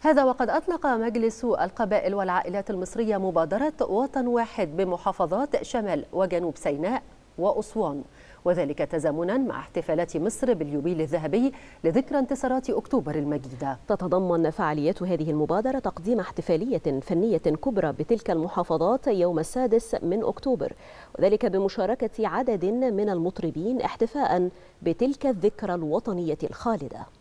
هذا وقد أطلق مجلس القبائل والعائلات المصرية مبادرة وطن واحد بمحافظات شمال وجنوب سيناء وأسوان وذلك تزامنا مع احتفالات مصر باليوبيل الذهبي لذكرى انتصارات أكتوبر المجيدة. تتضمن فعاليات هذه المبادرة تقديم احتفالية فنية كبرى بتلك المحافظات يوم السادس من أكتوبر وذلك بمشاركة عدد من المطربين احتفاء بتلك الذكرى الوطنية الخالدة.